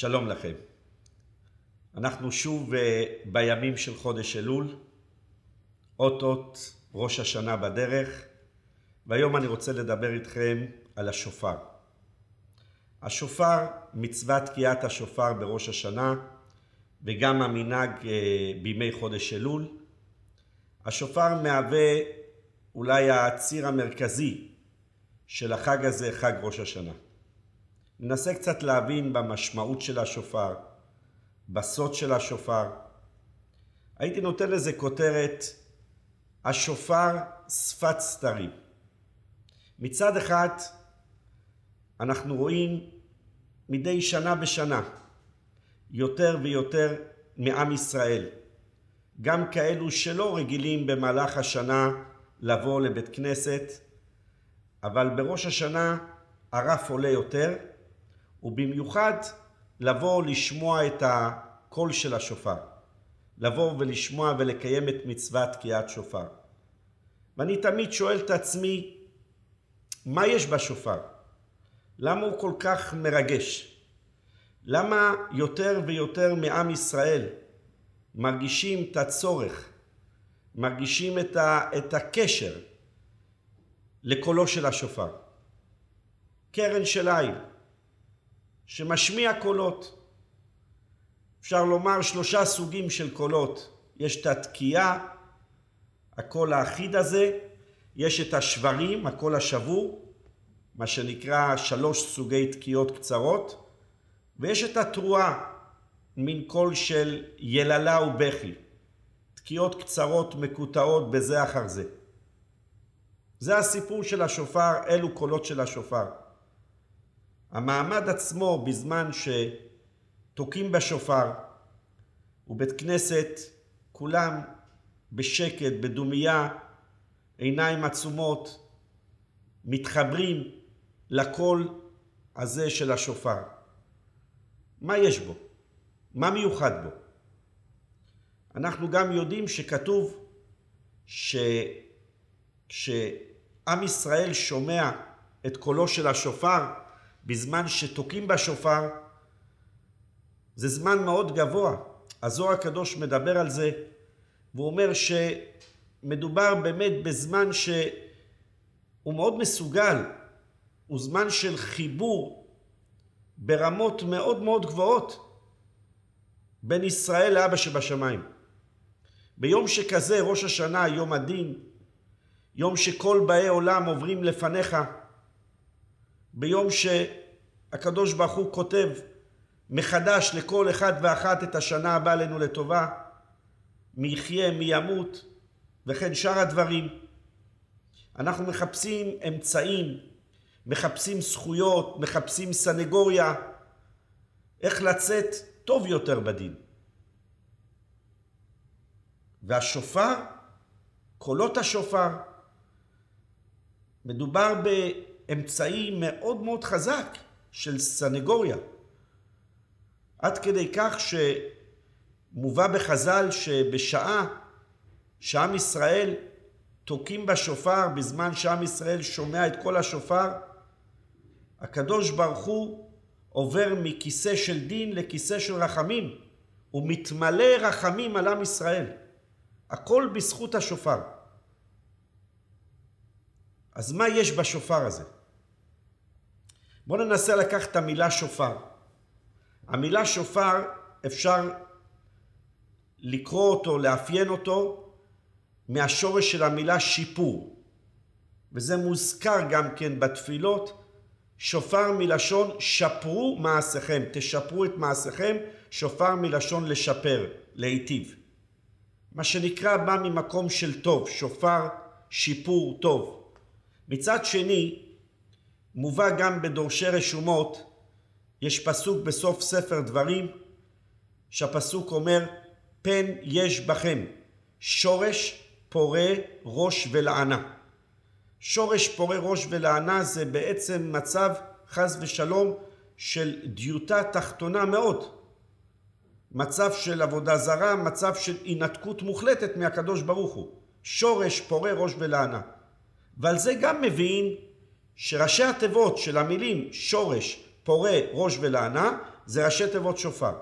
שלום לכם. אנחנו שוב אה, בימים של חודש אלול, אות-אות ראש השנה בדרך, והיום אני רוצה לדבר איתכם על השופר. השופר, מצוות תקיעת השופר בראש השנה, וגם המנהג אה, בימי חודש אלול. השופר מהווה אולי הציר המרכזי של החג הזה, חג ראש השנה. ננסה קצת להבין במשמעות של השופר, בסוד של השופר. הייתי נותן לזה כותרת, השופר שפת סתרים. מצד אחד, אנחנו רואים מדי שנה בשנה יותר ויותר מעם ישראל, גם כאלו שלא רגילים במהלך השנה לבוא לבית כנסת, אבל בראש השנה הרף עולה יותר, ובמיוחד לבוא לשמוע את הקול של השופר, לבוא ולשמוע ולקיים את מצוות תקיעת שופר. ואני תמיד שואל את עצמי, מה יש בשופר? למה הוא כל כך מרגש? למה יותר ויותר מעם ישראל מרגישים את הצורך, מרגישים את, ה, את הקשר לקולו של השופר? קרן של עין, שמשמיע קולות. אפשר לומר שלושה סוגים של קולות. יש את התקיעה, הקול האחיד הזה, יש את השברים, הקול השבור, מה שנקרא שלוש סוגי תקיעות קצרות, ויש את התרועה, מין קול של יללה ובכי, תקיעות קצרות מקוטעות בזה אחר זה. זה הסיפור של השופר, אלו קולות של השופר. המעמד עצמו בזמן שתוקעים בשופר ובית כנסת כולם בשקט, בדומייה, עיניים עצומות, מתחברים לקול הזה של השופר. מה יש בו? מה מיוחד בו? אנחנו גם יודעים שכתוב שכשעם ישראל שומע את קולו של השופר, בזמן שתוקעים בשופר, זה זמן מאוד גבוה. הזוהר הקדוש מדבר על זה, והוא אומר שמדובר באמת בזמן שהוא מאוד מסוגל, הוא זמן של חיבור ברמות מאוד מאוד גבוהות בין ישראל לאבא שבשמיים. ביום שכזה, ראש השנה, יום הדין, יום שכל באי עולם עוברים לפניך, ביום שהקדוש ברוך הוא כותב מחדש לכל אחד ואחת את השנה הבאה עלינו לטובה, מי יחיה, מי ימות, וכן שאר הדברים. אנחנו מחפשים אמצעים, מחפשים זכויות, מחפשים סנגוריה, איך לצאת טוב יותר בדין. והשופר, קולות השופר, מדובר ב... אמצעי מאוד מאוד חזק של סנגוריה. עד כדי כך שמובא בחז"ל שבשעה שעם ישראל תוקעים בשופר, בזמן שעם ישראל שומע את כל השופר, הקדוש ברוך הוא עובר מכיסא של דין לכיסא של רחמים. הוא מתמלא רחמים על עם ישראל. הכל בזכות השופר. אז מה יש בשופר הזה? בואו ננסה לקחת את המילה שופר. המילה שופר אפשר לקרוא אותו, לאפיין אותו, מהשורש של המילה שיפור. וזה מוזכר גם כן בתפילות, שופר מלשון שפרו מעשיכם, תשפרו את מעשיכם, שופר מלשון לשפר, להיטיב. מה שנקרא בא ממקום של טוב, שופר שיפור טוב. מצד שני, מובא גם בדורשי רשומות, יש פסוק בסוף ספר דברים, שהפסוק אומר, פן יש בכם שורש פורה ראש ולענה. שורש פורה ראש ולענה זה בעצם מצב, חס ושלום, של דיוטה תחתונה מאוד. מצב של עבודה זרה, מצב של הינתקות מוחלטת מהקדוש ברוך הוא. שורש פורה ראש ולענה. ועל זה גם מביאים שראשי התיבות של המילים שורש, פורה, ראש ולענה, זה ראשי תיבות שופר.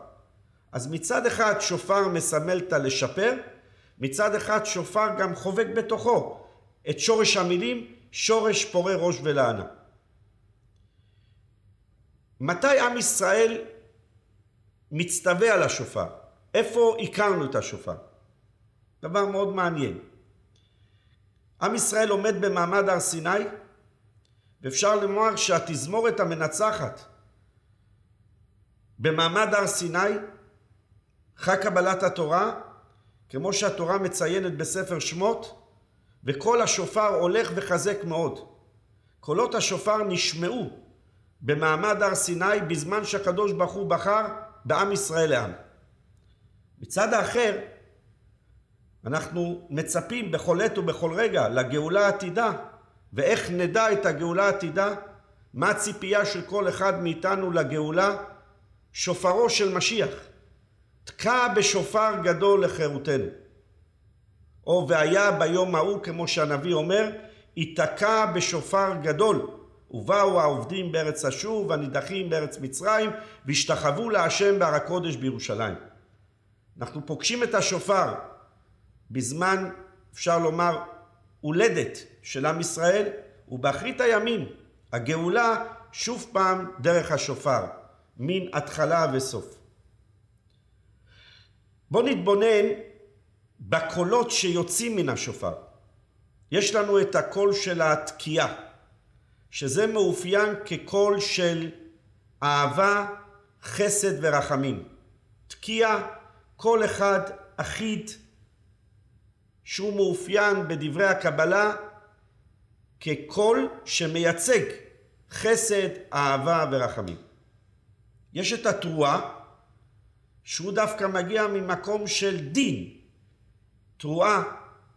אז מצד אחד שופר מסמל את הלשפר, מצד אחד שופר גם חובק בתוכו את שורש המילים שורש פורה ראש ולענה. מתי עם ישראל מצטווה על השופר? איפה הכרנו את השופר? דבר מאוד מעניין. עם ישראל עומד במעמד הר סיני, ואפשר לומר שהתזמורת המנצחת במעמד הר סיני, חג קבלת התורה, כמו שהתורה מציינת בספר שמות, וקול השופר הולך וחזק מאוד. קולות השופר נשמעו במעמד הר סיני בזמן שהקדוש ברוך הוא בחר בעם ישראל לעם. מצד האחר, אנחנו מצפים בכל עת ובכל רגע לגאולה העתידה, ואיך נדע את הגאולה העתידה? מה הציפייה של כל אחד מאיתנו לגאולה? שופרו של משיח. תקע בשופר גדול לחירותנו. או והיה ביום ההוא, כמו שהנביא אומר, ייתקע בשופר גדול. ובאו העובדים בארץ אשור והנידחים בארץ מצרים והשתחוו להשם בהר הקודש בירושלים. אנחנו פוגשים את השופר בזמן, אפשר לומר, הולדת של עם ישראל, ובאחרית הימים הגאולה שוב פעם דרך השופר, מין התחלה וסוף. בואו נתבונן בקולות שיוצאים מן השופר. יש לנו את הקול של התקיעה, שזה מאופיין כקול של אהבה, חסד ורחמים. תקיעה, קול אחד אחיד, שהוא מאופיין בדברי הקבלה כקול שמייצג חסד, אהבה ורחמים. יש את התרועה, שהוא דווקא מגיע ממקום של דין. תרועה,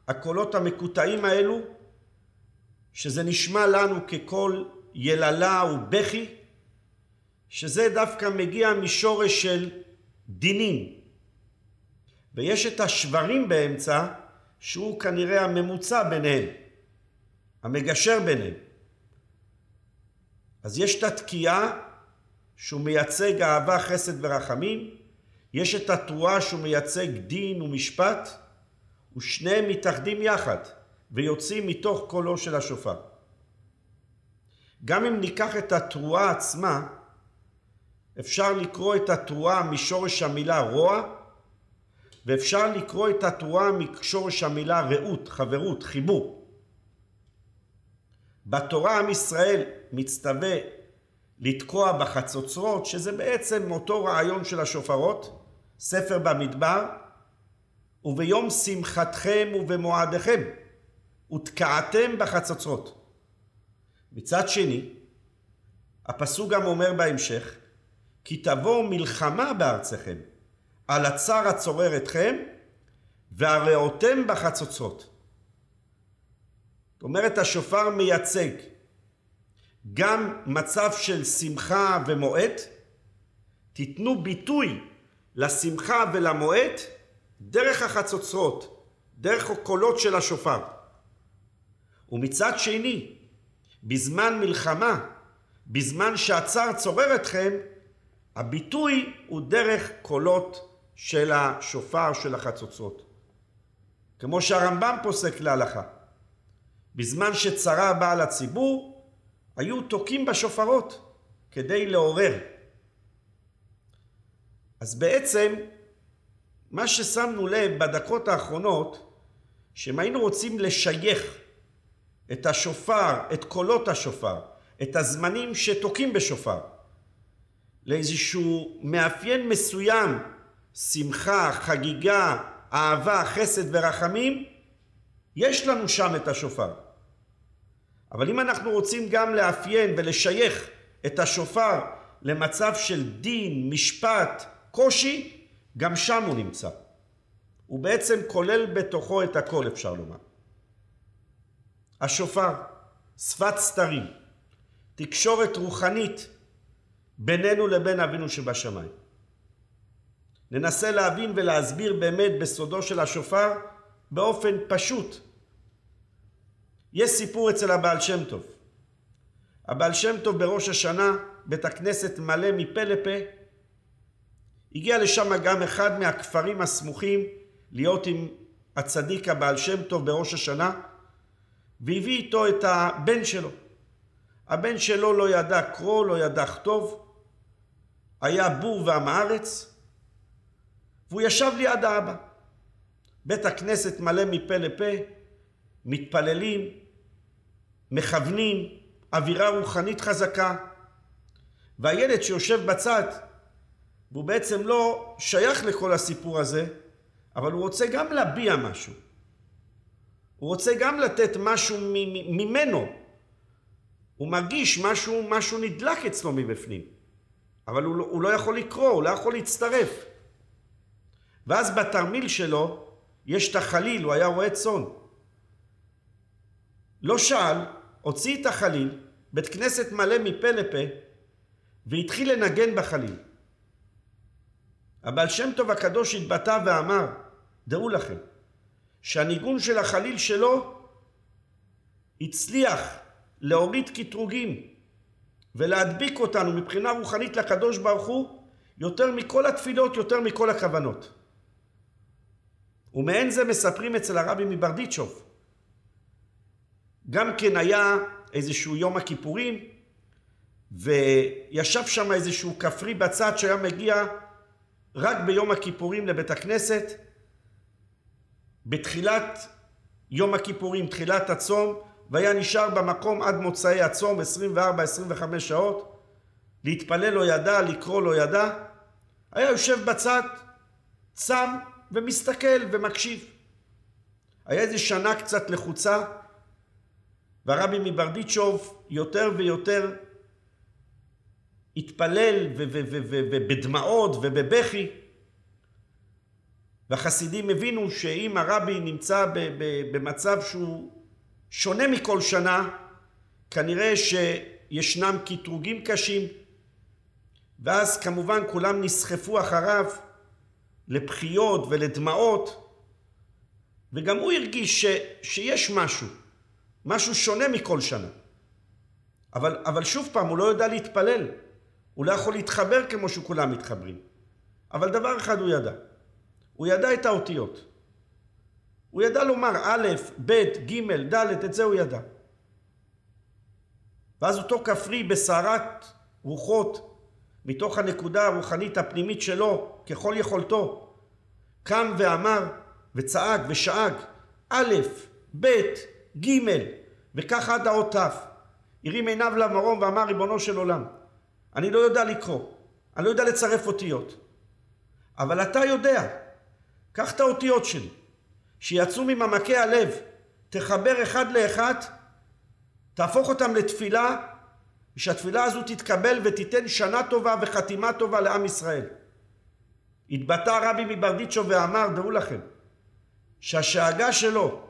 הקולות המקוטעים האלו, שזה נשמע לנו כקול יללה ובכי, שזה דווקא מגיע משורש של דינים. ויש את השברים באמצע, שהוא כנראה הממוצע ביניהם, המגשר ביניהם. אז יש את התקיעה שהוא מייצג אהבה, חסד ורחמים, יש את התרועה שהוא מייצג דין ומשפט, ושניהם מתאחדים יחד ויוצאים מתוך קולו של השופר. גם אם ניקח את התרועה עצמה, אפשר לקרוא את התרועה משורש המילה רוע, ואפשר לקרוא את התרועה משורש המילה רעות, חברות, חיבור. בתורה עם ישראל מצטווה לתקוע בחצוצרות, שזה בעצם אותו רעיון של השופרות, ספר במדבר, וביום שמחתכם ובמועדיכם, ותקעתם בחצוצרות. מצד שני, הפסוק גם אומר בהמשך, כי תבוא מלחמה בארצכם, על הצר הצורר אתכם, והרעותם בחצוצרות. זאת אומרת, השופר מייצג גם מצב של שמחה ומועד, תיתנו ביטוי לשמחה ולמועד דרך החצוצרות, דרך הקולות של השופר. ומצד שני, בזמן מלחמה, בזמן שהצער צורר אתכם, הביטוי הוא דרך קולות של השופר של החצוצרות. כמו שהרמב"ם פוסק להלכה. בזמן שצרה באה לציבור, היו תוקעים בשופרות כדי לעורר. אז בעצם מה ששמנו לב בדקות האחרונות, שאם היינו רוצים לשייך את השופר, את קולות השופר, את הזמנים שתוקעים בשופר, לאיזשהו מאפיין מסוים, שמחה, חגיגה, אהבה, חסד ורחמים, יש לנו שם את השופר. אבל אם אנחנו רוצים גם לאפיין ולשייך את השופר למצב של דין, משפט, קושי, גם שם הוא נמצא. הוא בעצם כולל בתוכו את הכל אפשר לומר. השופר, שפת סתרים, תקשורת רוחנית בינינו לבין אבינו שבשמיים. ננסה להבין ולהסביר באמת בסודו של השופר באופן פשוט. יש סיפור אצל הבעל שם טוב. הבעל שם טוב בראש השנה, בית הכנסת מלא מפה לפה, הגיע לשם גם אחד מהכפרים הסמוכים להיות עם הצדיק הבעל שם טוב בראש השנה, והביא איתו את הבן שלו. הבן שלו לא ידע קרוא, לא ידע כתוב, היה בור ועם הארץ, והוא ישב ליד האבא. בית הכנסת מלא מפה לפה, מתפללים, מכוונים, אווירה רוחנית חזקה. והילד שיושב בצד, והוא בעצם לא שייך לכל הסיפור הזה, אבל הוא רוצה גם להביע משהו. הוא רוצה גם לתת משהו ממנו. הוא מרגיש משהו, משהו נדלק אצלו מבפנים. אבל הוא לא, הוא לא יכול לקרוא, הוא לא יכול להצטרף. ואז בתרמיל שלו יש את החליל, הוא היה רועה צאן. לא שאל, הוציא את החליל, בית כנסת מלא מפה לפה, והתחיל לנגן בחליל. הבעל שם טוב הקדוש התבטא ואמר, דעו לכם, שהניגון של החליל שלו הצליח להוריד קטרוגים ולהדביק אותנו מבחינה רוחנית לקדוש ברוך הוא יותר מכל התפילות, יותר מכל הכוונות. ומעין זה מספרים אצל הרבי מברדיצ'וב. גם כן היה איזשהו יום הכיפורים, וישב שם איזשהו כפרי בצד שהיה מגיע רק ביום הכיפורים לבית הכנסת, בתחילת יום הכיפורים, תחילת הצום, והיה נשאר במקום עד מוצאי הצום 24-25 שעות, להתפלל לא ידע, לקרוא לא ידע, היה יושב בצד, צם ומסתכל ומקשיב. היה איזה שנה קצת לחוצה, והרבי מברדיצ'וב יותר ויותר התפלל ובדמעות ובבכי, והחסידים הבינו שאם הרבי נמצא במצב שהוא שונה מכל שנה, כנראה שישנם קטרוגים קשים, ואז כמובן כולם נסחפו אחריו לבכיות ולדמעות, וגם הוא הרגיש ש, שיש משהו, משהו שונה מכל שנה. אבל, אבל שוב פעם, הוא לא יודע להתפלל, הוא לא יכול להתחבר כמו שכולם מתחברים. אבל דבר אחד הוא ידע, הוא ידע את האותיות. הוא ידע לומר א', ב', ג', ד', את זה הוא ידע. ואז אותו כפרי בסערת רוחות, מתוך הנקודה הרוחנית הפנימית שלו, ככל יכולתו, קם ואמר וצעק ושאג א', ב', ג', וכך עד האות ת'. הרים עיניו למרום ואמר ריבונו של עולם, אני לא יודע לקרוא, אני לא יודע לצרף אותיות, אבל אתה יודע, קח את האותיות שלי, שיצאו ממעמקי הלב, תחבר אחד לאחד, תהפוך אותם לתפילה, ושהתפילה הזו תתקבל ותיתן שנה טובה וחתימה טובה לעם ישראל. התבטא הרבי מברדיצ'ו ואמר, דעו לכם, שהשאגה שלו,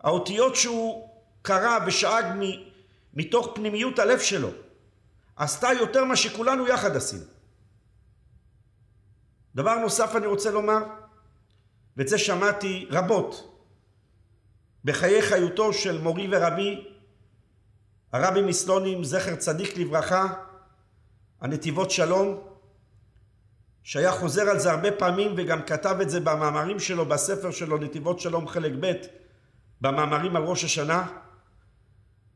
האותיות שהוא קרא ושאג מתוך פנימיות הלב שלו, עשתה יותר מה שכולנו יחד עשינו. דבר נוסף אני רוצה לומר, ואת זה שמעתי רבות בחיי חיותו של מורי ורבי, הרבי מסלונים, זכר צדיק לברכה, הנתיבות שלום, שהיה חוזר על זה הרבה פעמים וגם כתב את זה במאמרים שלו, בספר שלו, נתיבות שלום חלק ב', במאמרים על ראש השנה,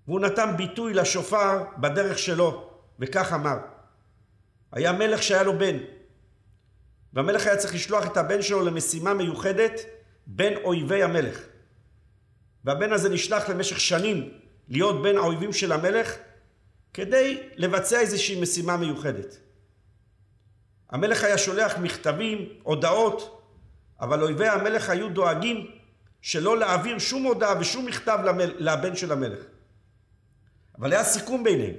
והוא נתן ביטוי לשופר בדרך שלו, וכך אמר: היה מלך שהיה לו בן, והמלך היה צריך לשלוח את הבן שלו למשימה מיוחדת בין אויבי המלך. והבן הזה נשלח למשך שנים להיות בין האויבים של המלך כדי לבצע איזושהי משימה מיוחדת. המלך היה שולח מכתבים, הודעות, אבל אויבי המלך היו דואגים שלא להעביר שום הודעה ושום מכתב לבן של המלך. אבל היה סיכום ביניהם,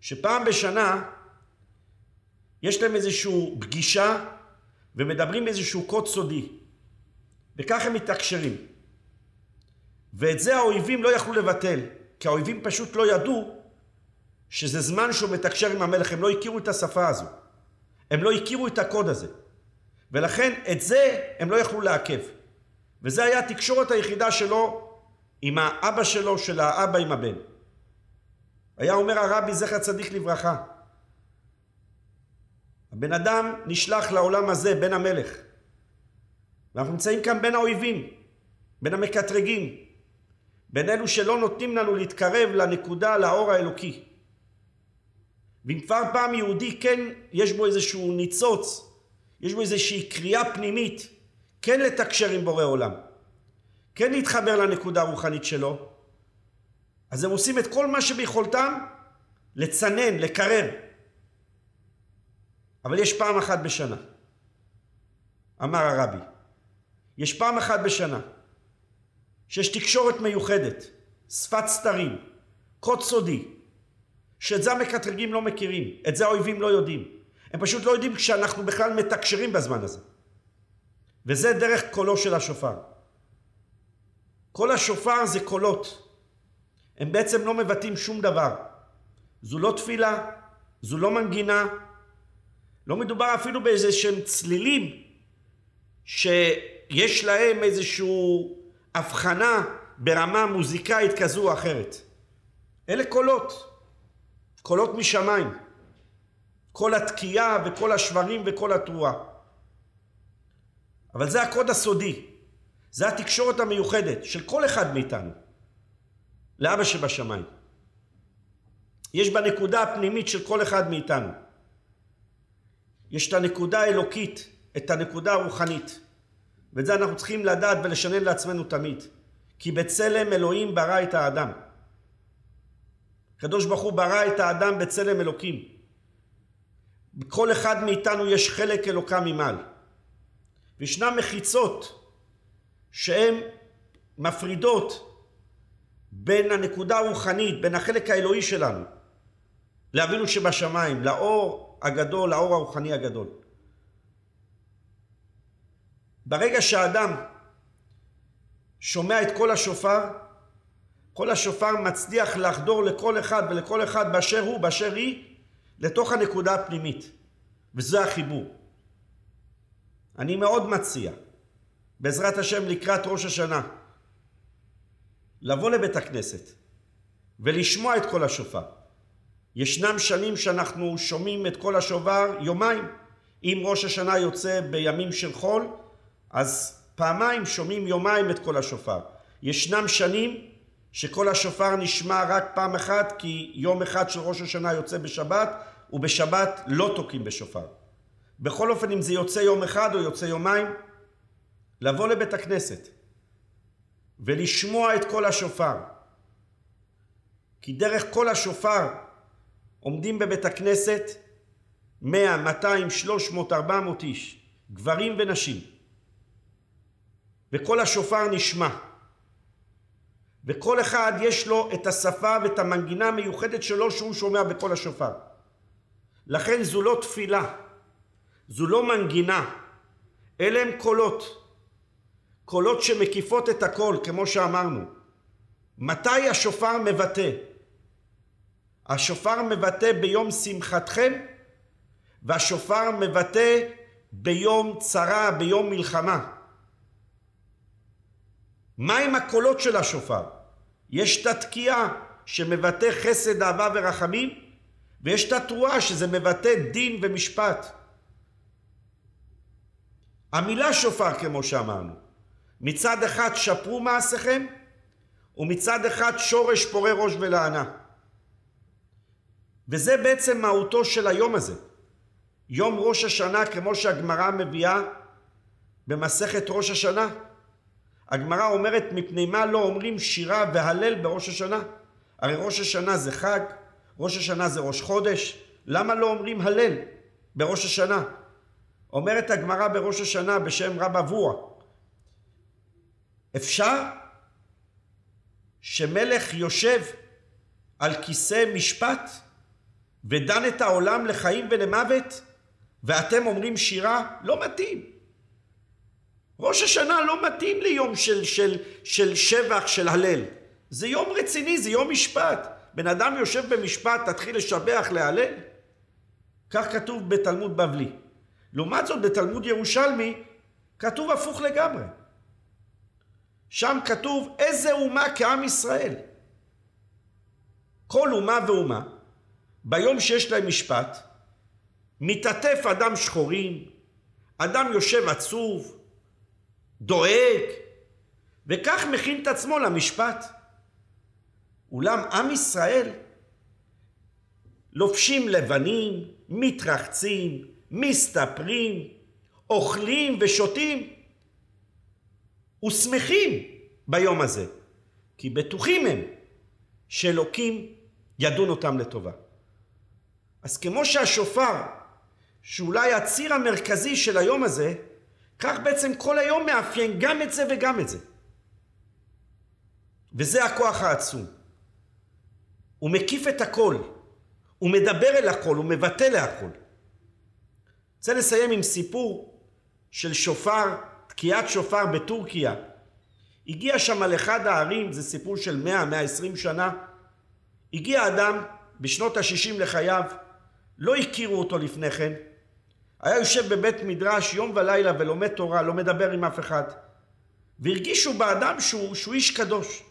שפעם בשנה יש להם איזושהי פגישה ומדברים איזשהו קוד סודי. וכך הם מתקשרים. ואת זה האויבים לא יכלו לבטל, כי האויבים פשוט לא ידעו שזה זמן שהוא מתקשר עם המלך, הם לא הכירו את השפה הזו. הם לא הכירו את הקוד הזה. ולכן את זה הם לא יכלו לעכב. וזה היה התקשורת היחידה שלו עם האבא שלו, של האבא עם הבן. היה אומר הרבי זכר צדיק לברכה, הבן אדם נשלח לעולם הזה, בן המלך. ואנחנו נמצאים כאן בין האויבים, בין המקטרגים, בין אלו שלא נותנים לנו להתקרב לנקודה, לאור האלוקי. ואם כבר פעם יהודי כן יש בו איזשהו ניצוץ, יש בו איזושהי קריאה פנימית, כן לתקשר עם בורא עולם, כן להתחבר לנקודה הרוחנית שלו, אז הם עושים את כל מה שביכולתם לצנן, לקרר. אבל יש פעם אחת בשנה, אמר הרבי, יש פעם אחת בשנה שיש תקשורת מיוחדת, שפת סתרים, קוד סודי, שאת זה המקטרגים לא מכירים, את זה האויבים לא יודעים. הם פשוט לא יודעים כשאנחנו בכלל מתקשרים בזמן הזה. וזה דרך קולו של השופר. קול השופר זה קולות. הם בעצם לא מבטאים שום דבר. זו לא תפילה, זו לא מנגינה, לא מדובר אפילו באיזה שהם צלילים שיש להם איזושהי הבחנה ברמה מוזיקאית כזו או אחרת. אלה קולות, קולות משמיים. כל התקיעה וכל השברים וכל התרועה. אבל זה הקוד הסודי, זה התקשורת המיוחדת של כל אחד מאיתנו לאבא שבשמיים. יש בנקודה הפנימית של כל אחד מאיתנו. יש את הנקודה האלוקית, את הנקודה הרוחנית. ואת זה אנחנו צריכים לדעת ולשנן לעצמנו תמיד. כי בצלם אלוהים ברא את האדם. הקדוש ברוך הוא ברא את האדם בצלם אלוקים. בכל אחד מאיתנו יש חלק אלוקה ממעל. וישנן מחיצות שהן מפרידות בין הנקודה הרוחנית, בין החלק האלוהי שלנו, לאבינו שבשמיים, לאור הגדול, לאור הרוחני הגדול. ברגע שהאדם שומע את קול השופר, קול השופר מצליח לחדור לכל אחד ולכל אחד באשר הוא, באשר היא, לתוך הנקודה הפנימית. וזה החיבור. אני מאוד מציע, בעזרת השם לקראת ראש השנה, לבוא לבית הכנסת ולשמוע את קול השופר. ישנם שנים שאנחנו שומעים את קול השופר יומיים. אם ראש השנה יוצא בימים של חול, אז פעמיים שומעים יומיים את קול השופר. ישנם שנים שקול השופר נשמע רק פעם אחת כי יום אחד של ראש השנה יוצא בשבת ובשבת לא תוקעים בשופר. בכל אופן אם זה יוצא יום אחד או יוצא יומיים, לבוא לבית הכנסת ולשמוע את קול השופר. כי דרך קול השופר עומדים בבית הכנסת 100, 200, 300, 400 איש, גברים ונשים. וקול השופר נשמע. וכל אחד יש לו את השפה ואת המנגינה המיוחדת שלו שהוא שומע בקול השופר. לכן זו לא תפילה, זו לא מנגינה, אלה הם קולות. קולות שמקיפות את הכל, כמו שאמרנו. מתי השופר מבטא? השופר מבטא ביום שמחתכם, והשופר מבטא ביום צרה, ביום מלחמה. מהם הקולות של השופר? יש את התקיעה שמבטא חסד, אהבה ורחמים, ויש את התרועה שזה מבטא דין ומשפט. המילה שופר כמו שאמרנו, מצד אחד שפרו מעשיכם ומצד אחד שורש פורה ראש ולענה. וזה בעצם מהותו של היום הזה. יום ראש השנה כמו שהגמרא מביאה במסכת ראש השנה. הגמרא אומרת מפני מה לא אומרים שירה והלל בראש השנה? הרי ראש השנה זה חג, ראש השנה זה ראש חודש, למה לא אומרים הלל בראש השנה? אומרת הגמרא בראש השנה בשם רב אבוע, אפשר שמלך יושב על כיסא משפט ודן את העולם לחיים ולמוות ואתם אומרים שירה? לא מתאים. ראש השנה לא מתאים ליום של, של, של שבח, של הלל. זה יום רציני, זה יום משפט. בן אדם יושב במשפט, תתחיל לשבח, להלל? כך כתוב בתלמוד בבלי. לעומת זאת, בתלמוד ירושלמי, כתוב הפוך לגמרי. שם כתוב איזה אומה כעם ישראל. כל אומה ואומה, ביום שיש להם משפט, מתעטף אדם שחורים, אדם יושב עצוב, דואג, וכך מכין את עצמו למשפט. אולם עם ישראל לובשים לבנים, מתרחצים, מסתפרים, אוכלים ושותים ושמחים ביום הזה, כי בטוחים הם שאלוקים ידון אותם לטובה. אז כמו שהשופר, שאולי הציר המרכזי של היום הזה, כך בעצם כל היום מאפיין גם את זה וגם את זה. וזה הכוח העצום. הוא מקיף את הכל, הוא מדבר אל הכל, הוא מבטא להכל. רוצה לסיים עם סיפור של שופר, תקיעת שופר בטורקיה. הגיע שם על אחד הערים, זה סיפור של 100-120 שנה. הגיע אדם בשנות ה-60 לחייו, לא הכירו אותו לפני כן. היה יושב בבית מדרש יום ולילה ולומד תורה, לא מדבר עם אף אחד. והרגישו באדם שהוא, שהוא איש קדוש,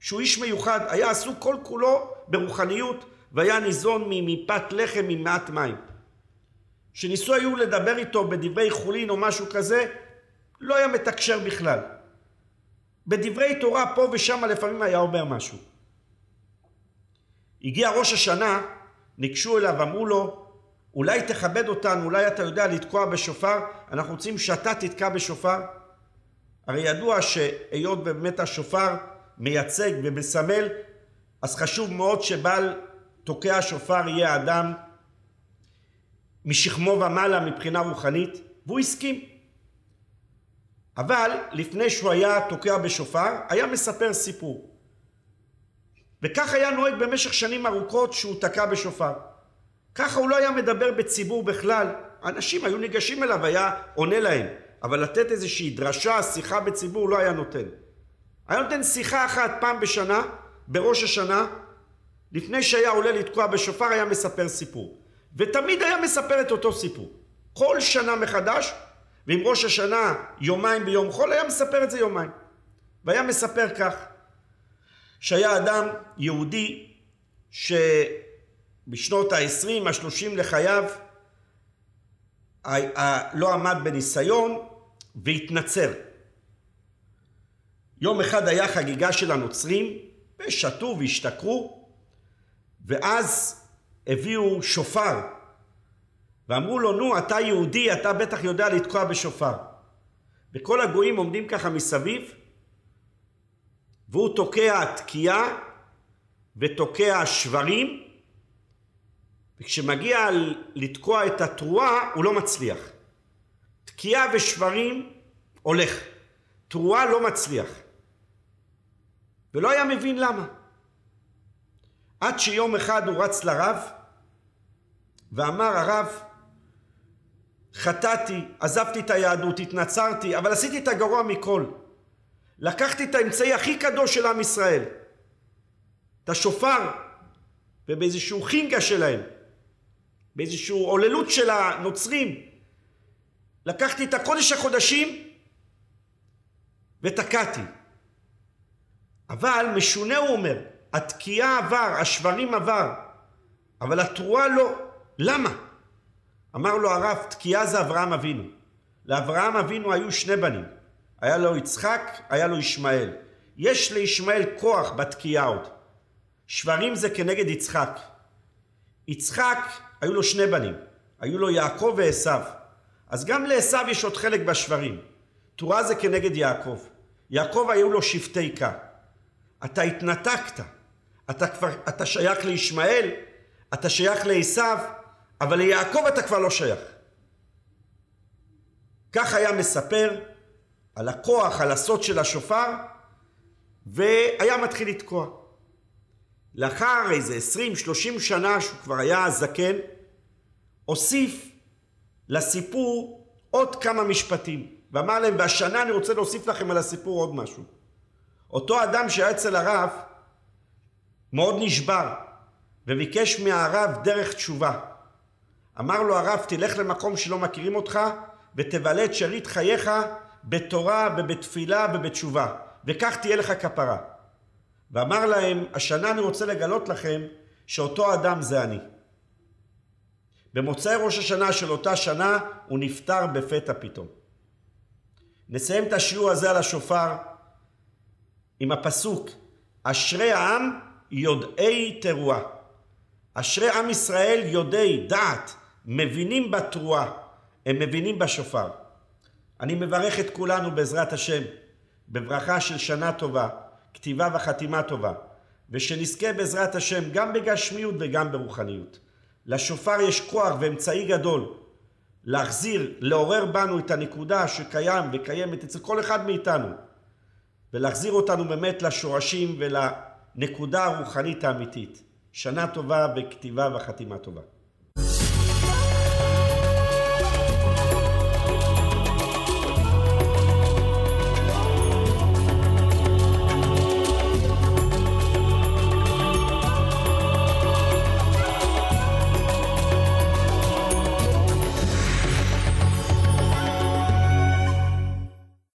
שהוא איש מיוחד, היה עסוק כל כולו ברוחניות והיה ניזון מפת לחם עם מעט מים. שניסו היו לדבר איתו בדברי חולין או משהו כזה, לא היה מתקשר בכלל. בדברי תורה פה ושם לפעמים היה אומר משהו. הגיע ראש השנה, ניגשו אליו, אמרו לו, אולי תכבד אותנו, אולי אתה יודע לתקוע בשופר, אנחנו רוצים שאתה תתקע בשופר. הרי ידוע שהיות ובאמת השופר מייצג ומסמל, אז חשוב מאוד שבעל תוקע השופר יהיה אדם משכמו ומעלה מבחינה רוחנית, והוא הסכים. אבל לפני שהוא היה תוקע בשופר, היה מספר סיפור. וכך היה נוהג במשך שנים ארוכות שהוא תקע בשופר. ככה הוא לא היה מדבר בציבור בכלל. אנשים היו ניגשים אליו, היה עונה להם. אבל לתת איזושהי דרשה, שיחה בציבור, לא היה נותן. היה נותן שיחה אחת פעם בשנה, בראש השנה, לפני שהיה עולה לתקוע בשופר, היה מספר סיפור. ותמיד היה מספר את אותו סיפור. כל שנה מחדש, ועם ראש השנה יומיים ביום חול, היה מספר את זה יומיים. והיה מספר כך, שהיה אדם יהודי שבשנות ה-20, ה-30 לחייו, לא עמד בניסיון והתנצר. יום אחד היה חגיגה של הנוצרים, ושתו והשתכרו, ואז הביאו שופר, ואמרו לו, נו, אתה יהודי, אתה בטח יודע לתקוע בשופר. וכל הגויים עומדים ככה מסביב, והוא תוקע תקיעה ותוקע שברים, וכשמגיע לתקוע את התרועה, הוא לא מצליח. תקיעה ושברים הולך, תרועה לא מצליח. ולא היה מבין למה. עד שיום אחד הוא רץ לרב ואמר הרב חטאתי, עזבתי את היהדות, התנצרתי, אבל עשיתי את הגרוע מכל. לקחתי את האמצעי הכי קדוש של עם ישראל, את השופר, ובאיזשהו חינגה שלהם, באיזושהי עוללות של הנוצרים, לקחתי את הקודש הקודשים ותקעתי. אבל משונה הוא אומר, התקיעה עבר, השברים עבר, אבל התרועה לא. למה? אמר לו הרב, תקיעה זה אברהם אבינו. לאברהם אבינו היו שני בנים. היה לו יצחק, היה לו ישמעאל. יש לישמעאל כוח בתקיעה עוד. שברים זה כנגד יצחק. יצחק, היו לו שני בנים. היו לו יעקב ועשו. אז גם לעשו יש עוד חלק בשברים. תורה זה כנגד יעקב. יעקב היו לו שבטי כה. אתה התנתקת. אתה כבר, אתה שייך לישמעאל, אתה שייך לעשו, אבל ליעקב אתה כבר לא שייך. כך היה מספר על הכוח, על הסוד של השופר, והיה מתחיל לתקוע. לאחר איזה עשרים, שלושים שנה שהוא כבר היה זקן, הוסיף לסיפור עוד כמה משפטים, ואמר להם, והשנה אני רוצה להוסיף לכם על הסיפור עוד משהו. אותו אדם שהיה אצל הרב, מאוד נשבר, וביקש מהרב דרך תשובה. אמר לו הרב, תלך למקום שלא מכירים אותך, ותבלה את שארית חייך בתורה ובתפילה ובתשובה, וכך תהיה לך כפרה. ואמר להם, השנה אני רוצה לגלות לכם שאותו אדם זה אני. במוצאי ראש השנה של אותה שנה הוא נפטר בפתע פתאום. נסיים את השיעור הזה על השופר עם הפסוק אשרי העם יודעי תרועה. אשרי עם ישראל יודעי דעת, מבינים בתרועה, הם מבינים בשופר. אני מברך את כולנו בעזרת השם בברכה של שנה טובה, כתיבה וחתימה טובה, ושנזכה בעזרת השם גם בגשמיות וגם ברוחניות. לשופר יש כוח ואמצעי גדול להחזיר, לעורר בנו את הנקודה שקיים וקיימת אצל כל אחד מאיתנו, ולהחזיר אותנו באמת לשורשים ולנקודה הרוחנית האמיתית. שנה טובה וכתיבה וחתימה טובה.